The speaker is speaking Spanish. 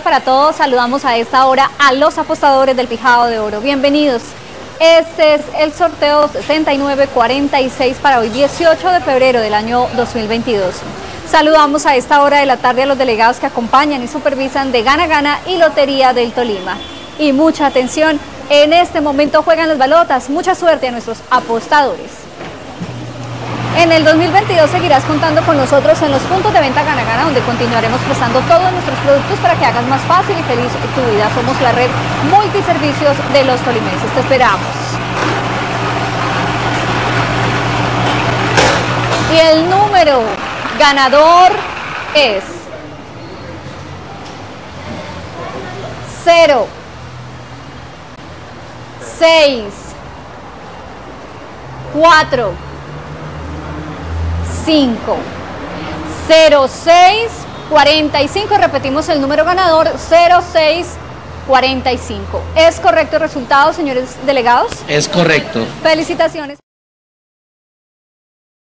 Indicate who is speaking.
Speaker 1: para todos. Saludamos a esta hora a los apostadores del Pijado de Oro. Bienvenidos. Este es el sorteo 6946 para hoy, 18 de febrero del año 2022. Saludamos a esta hora de la tarde a los delegados que acompañan y supervisan de Gana Gana y Lotería del Tolima. Y mucha atención, en este momento juegan las balotas. Mucha suerte a nuestros apostadores. En el 2022 seguirás contando con nosotros en los puntos de venta Gana Gana, donde continuaremos prestando todos nuestros productos para que hagas más fácil y feliz tu vida. Somos la red multiservicios de los tolimenses. Te esperamos. Y el número ganador es 0, 6, 4, 5 06 45 repetimos el número ganador 06 45 ¿Es correcto el resultado, señores delegados?
Speaker 2: Es correcto.
Speaker 1: Felicitaciones.